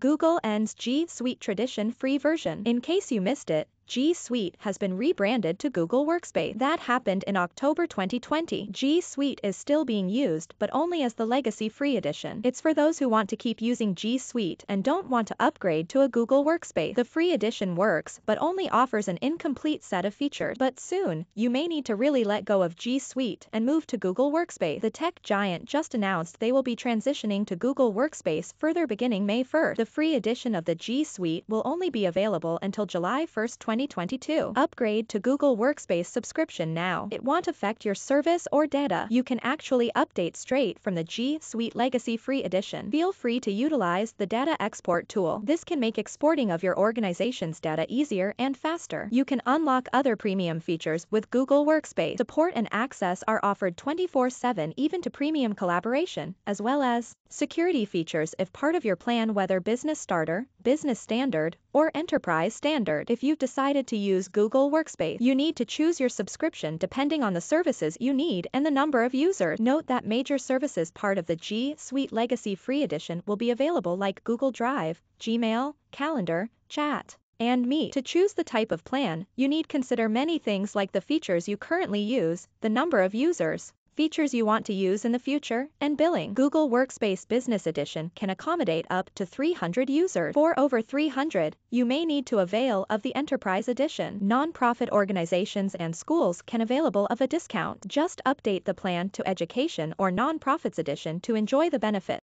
Google ends G Suite Tradition free version. In case you missed it, G Suite has been rebranded to Google Workspace. That happened in October 2020. G Suite is still being used but only as the legacy free edition. It's for those who want to keep using G Suite and don't want to upgrade to a Google Workspace. The free edition works but only offers an incomplete set of features. But soon, you may need to really let go of G Suite and move to Google Workspace. The tech giant just announced they will be transitioning to Google Workspace further beginning May 1st. The free edition of the G Suite will only be available until July 1, 2020. 2022. Upgrade to Google Workspace subscription now. It won't affect your service or data. You can actually update straight from the G Suite Legacy Free Edition. Feel free to utilize the data export tool. This can make exporting of your organization's data easier and faster. You can unlock other premium features with Google Workspace. Support and access are offered 24-7 even to premium collaboration, as well as security features if part of your plan whether business starter, business standard, or enterprise standard. If you've decided to use Google Workspace. You need to choose your subscription depending on the services you need and the number of users. Note that major services part of the G Suite Legacy Free Edition will be available like Google Drive, Gmail, Calendar, Chat, and Meet. To choose the type of plan, you need consider many things like the features you currently use, the number of users, features you want to use in the future, and billing. Google Workspace Business Edition can accommodate up to 300 users. For over 300, you may need to avail of the Enterprise Edition. Non-profit organizations and schools can available of a discount. Just update the plan to Education or Non-Profits Edition to enjoy the benefit.